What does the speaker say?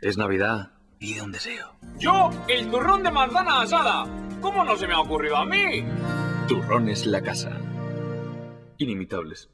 Es Navidad. Pide un deseo. Yo, el turrón de manzana asada. ¿Cómo no se me ha ocurrido a mí? Turrón es la casa. Inimitables.